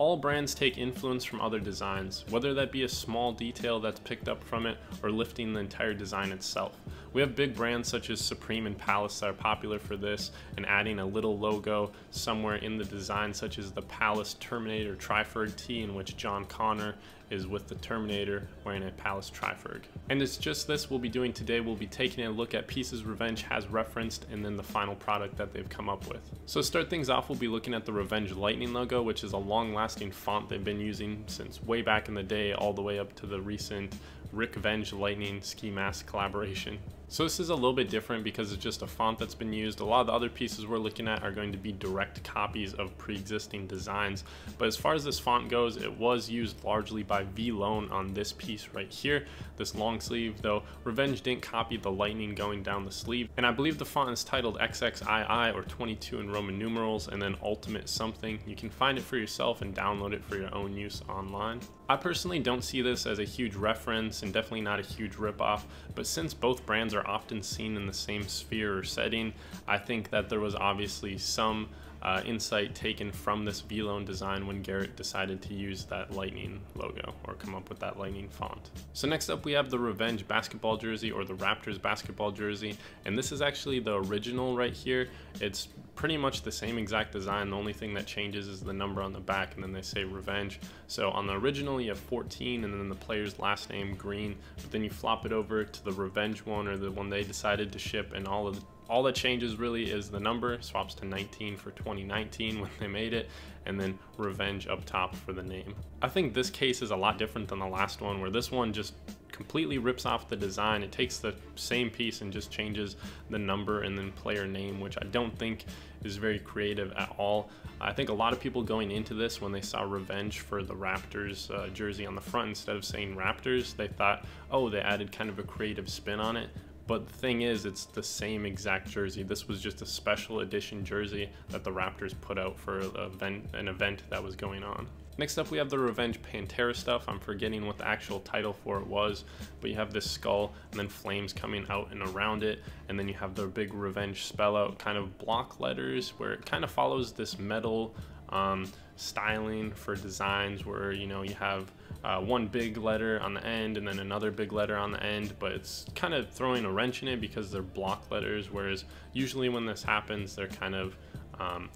All brands take influence from other designs, whether that be a small detail that's picked up from it or lifting the entire design itself. We have big brands such as Supreme and Palace that are popular for this and adding a little logo somewhere in the design such as the Palace Terminator Triferg T in which John Connor is with the Terminator wearing a Palace Triferg. And it's just this we'll be doing today. We'll be taking a look at pieces Revenge has referenced and then the final product that they've come up with. So to start things off, we'll be looking at the Revenge Lightning logo, which is a long lasting font they've been using since way back in the day all the way up to the recent Revenge Lightning Ski Mask collaboration. So this is a little bit different because it's just a font that's been used. A lot of the other pieces we're looking at are going to be direct copies of pre-existing designs. But as far as this font goes, it was used largely by Vlone on this piece right here, this long sleeve, though Revenge didn't copy the lightning going down the sleeve. And I believe the font is titled XXII or 22 in Roman numerals and then Ultimate something. You can find it for yourself and download it for your own use online. I personally don't see this as a huge reference and definitely not a huge ripoff, but since both brands are often seen in the same sphere or setting, I think that there was obviously some uh, insight taken from this Vlone design when Garette decided to use that lightning logo or come up with that lightning font. So next up we have the Revenge basketball jersey or the Raptors basketball jersey and this is actually the original right here. It's pretty much the same exact design. The only thing that changes is the number on the back and then they say Revenge. So on the original you have 14 and then the player's last name green but then you flop it over to the Revenge one or the one they decided to ship and all of the all that changes really is the number. Swaps to 19 for 2019 when they made it and then revenge up top for the name. I think this case is a lot different than the last one where this one just completely rips off the design. It takes the same piece and just changes the number and then player name which i don't think is very creative at all. I think a lot of people going into this when they saw revenge for the raptors uh, jersey on the front instead of saying raptors they thought oh they added kind of a creative spin on it but the thing is, it's the same exact jersey. This was just a special edition jersey that the Raptors put out for event, an event that was going on. Next up, we have the Revenge Pantera stuff. I'm forgetting what the actual title for it was, but you have this skull and then flames coming out and around it, and then you have the big Revenge spell out kind of block letters where it kind of follows this metal um, styling for designs where you know you have uh, one big letter on the end and then another big letter on the end, but it's kind of throwing a wrench in it because they're block letters, whereas usually when this happens, they're kind of um,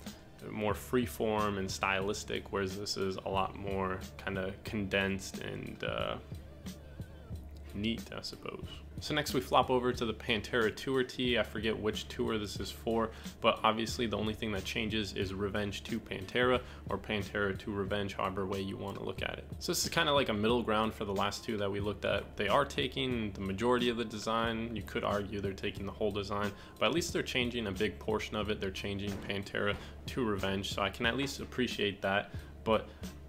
more freeform and stylistic, whereas this is a lot more kind of condensed and uh, neat, I suppose. So next we flop over to the Pantera Tour tee. I forget which tour this is for, but obviously the only thing that changes is Revenge to Pantera or Pantera to Revenge, however way you want to look at it. So this is kind of like a middle ground for the last two that we looked at. They are taking the majority of the design. You could argue they're taking the whole design, but at least they're changing a big portion of it. They're changing Pantera to Revenge, so I can at least appreciate that. But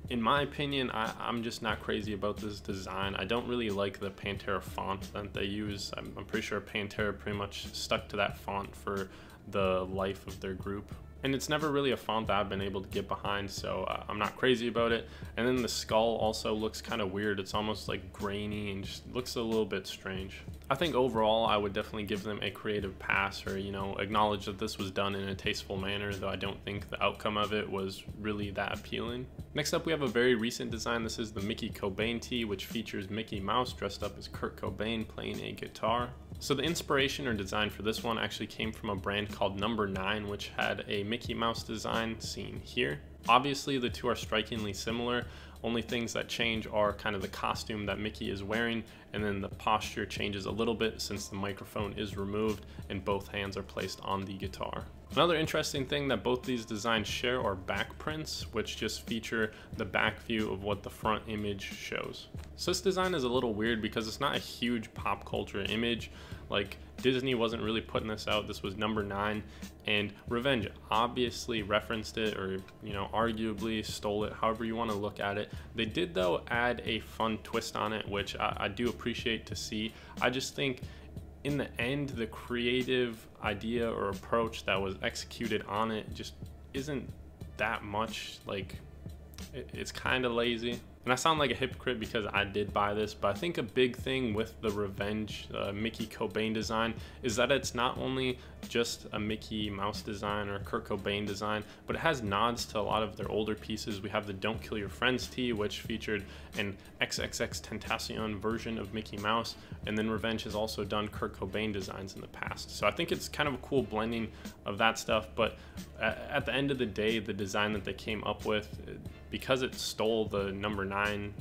in my opinion, I, am just not crazy about this design. I don't really like the Pantera font that they use. I'm, I'm pretty sure Pantera pretty much stuck to that font for the life of their group and it's never really a font that I've been able to get behind, so uh, I'm not crazy about it. And then the skull also looks kind of weird. It's almost like grainy and just looks a little bit strange. I think overall, I would definitely give them a creative pass or, you know, acknowledge that this was done in a tasteful manner, though I don't think the outcome of it was really that appealing. Next up, we have a very recent design. This is the Mickey Cobain tee, which features Mickey Mouse dressed up as Kurt Cobain playing a guitar. So the inspiration or design for this one actually came from a brand called Number 9 which had a Mickey Mouse design seen here. Obviously the two are strikingly similar, only things that change are kind of the costume that Mickey is wearing and then the posture changes a little bit since the microphone is removed and both hands are placed on the guitar. Another interesting thing that both these designs share are back prints, which just feature the back view of what the front image shows. So this design is a little weird because it's not a huge pop culture image. Like Disney wasn't really putting this out. This was number nine and Revenge obviously referenced it or, you know, arguably stole it, however you want to look at it. They did though add a fun twist on it, which I, I do appreciate to see. I just think in the end, the creative idea or approach that was executed on it just isn't that much like it's kind of lazy And I sound like a hypocrite because I did buy this, but I think a big thing with the Revenge uh, Mickey Cobain design is that it's not only just a Mickey Mouse design or Kurt Cobain design, but it has nods to a lot of their older pieces. We have the Don't Kill Your Friends tee, which featured an XXXTentacion version of Mickey Mouse, and then Revenge has also done Kurt Cobain designs in the past. So I think it's kind of a cool blending of that stuff, but at the end of the day, the design that they came up with, because it stole the number nine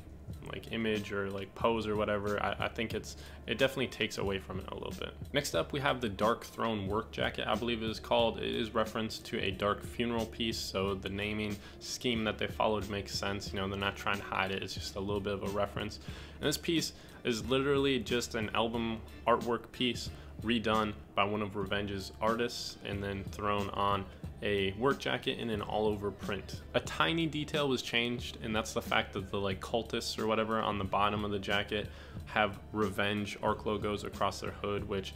like image or like pose or whatever I, I, think it's it definitely takes away from it a little bit. Next up we have the Darkthrone work jacket i believe it is called. It is reference to a dark funeral piece so the naming scheme that they followed makes sense. You know they're not trying to hide it it's just a little bit of a reference. And this piece is literally just an album artwork piece redone by one of revenge's artists and then thrown on a work jacket in an all over print. A tiny detail was changed, and that's the fact that the like cultists or whatever on the bottom of the jacket have revenge arc logos across their hood, which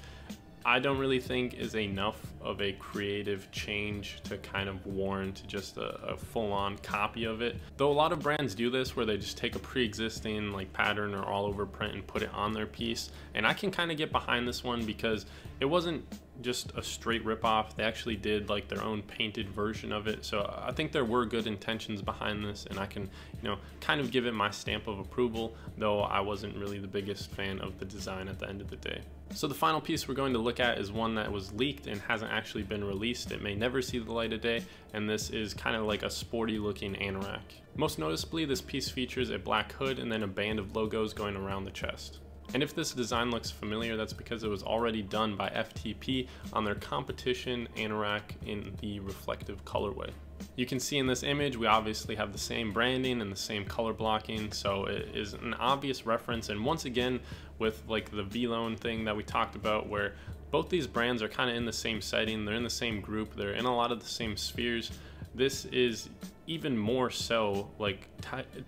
I don't really think is enough of a creative change to kind of warrant just a, a full-on copy of it. Though a lot of brands do this where they just take a pre-existing like pattern or all over print and put it on their piece. And I can kind of get behind this one because it wasn't just a straight ripoff. They actually did like their own painted version of it. So I think there were good intentions behind this and I can, you know, kind of give it my stamp of approval, though I wasn't really the biggest fan of the design at the end of the day. So the final piece we're going to look at is one that was leaked and hasn't actually been released. It may never see the light of day, and this is kind of like a sporty looking anorak. Most noticeably, this piece features a black hood and then a band of logos going around the chest. And if this design looks familiar, that's because it was already done by FTP on their competition anorak in the reflective colorway. You can see in this image, we obviously have the same branding and the same color blocking, so it is an obvious reference. And once again, with like the Vlone thing that we talked about, where both these brands are kind of in the same setting, they're in the same group, they're in a lot of the same spheres. This is even more so like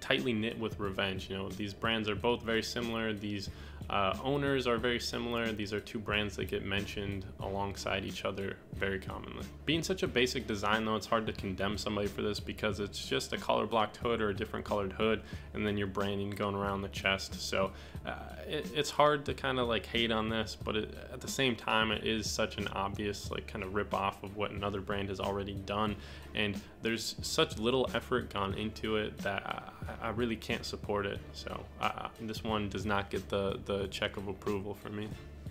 tightly knit with Revenge. You know, these brands are both very similar. These uh, owners are very similar. These are two brands that get mentioned alongside each other very commonly. Being such a basic design though, it's hard to condemn somebody for this because it's just a color blocked hood or a different colored hood and then your branding going around the chest. So uh, it, it's hard to kind of like hate on this, but it, at the same time, it is such an obvious like kind of rip off of what another brand has already done. And there's such little effort gone into it that I, I really can't support it. So uh, this one does not get the, the check of approval for me.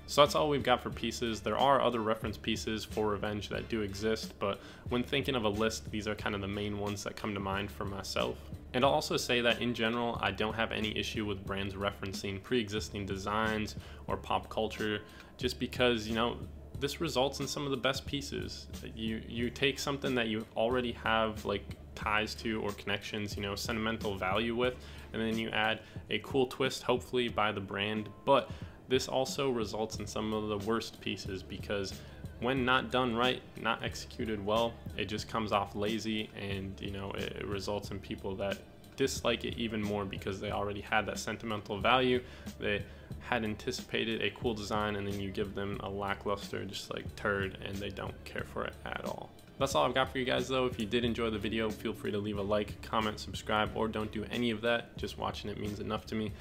So that's all we've got for pieces. There are other reference pieces for Revenge that do exist, but when thinking of a list, these are kind of the main ones that come to mind for myself. And I'll also say that in general, I don't have any issue with brands referencing pre-existing designs or pop culture, just because, you know, this results in some of the best pieces. You, you take something that you already have like ties to or connections, you know, sentimental value with, and then you add a cool twist, hopefully by the brand. But this also results in some of the worst pieces because when not done right, not executed well, it just comes off lazy and you know it, results in people that dislike it even more because they already had that sentimental value. They had anticipated a cool design and then you give them a lackluster just like turd and they don't care for it at all. That's all I've got for you guys though. If you did enjoy the video, feel free to leave a like, comment, subscribe, or don't do any of that. Just watching it means enough to me.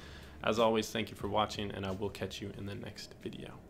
As always, thank you for watching and I will catch you in the next video.